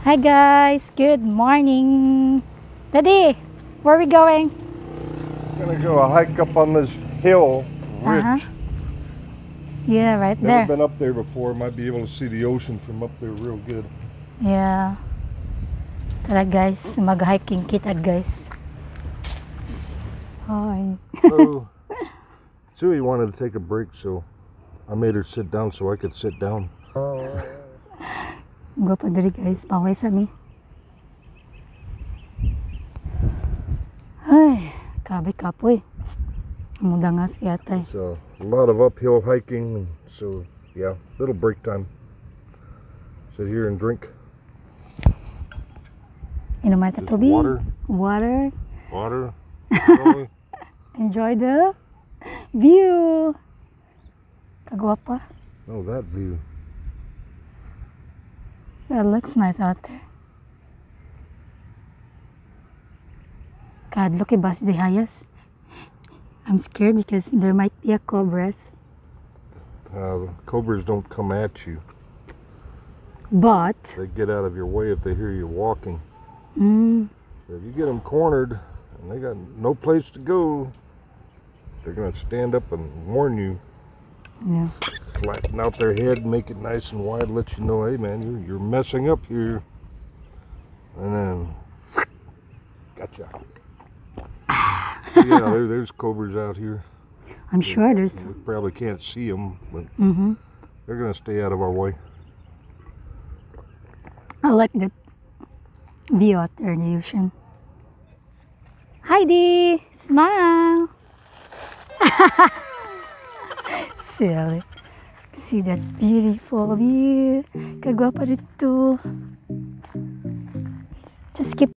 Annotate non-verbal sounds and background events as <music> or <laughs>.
Hi guys, good morning. Daddy, where are we going? Gonna go a hike up on this hill ridge. Uh-huh. Yeah, right there. Never there. been up there before. Might be able to see the ocean from up there real good. Yeah. Tara guys, mag-hiking kita guys. Hi. So, <laughs> Sui wanted to take a break, so I made her sit down so I could sit down. Go pa guys, paway sa mi. Ay, kabe kapoy. Mudangas yata eh. So a lot of uphill hiking, so yeah, little break time. Sit here and drink tayo just tubig. water, Water. water. Really? <laughs> Enjoy the view. Kagwapa. oh, that view. It looks nice out there. God, look at Bas Hayas. I'm scared because there might be a cobras. Uh, cobras don't come at you. But, They get out of your way if they hear you walking. mm, If you get them cornered and they got no place to go, they're gonna stand up and warn you, yeah. Flatten out their head, make it nice and wide, let you know, hey man, you're, you're messing up here. And then, gotcha. yeah, there, there's cobras out here. I'm sure there's. We probably can't see them, but hmm they're gonna stay out of our way. I like that view out there in the ocean. Heidi, smile. <laughs> Silly. See that beautiful view. Kagwapa dito. Just keep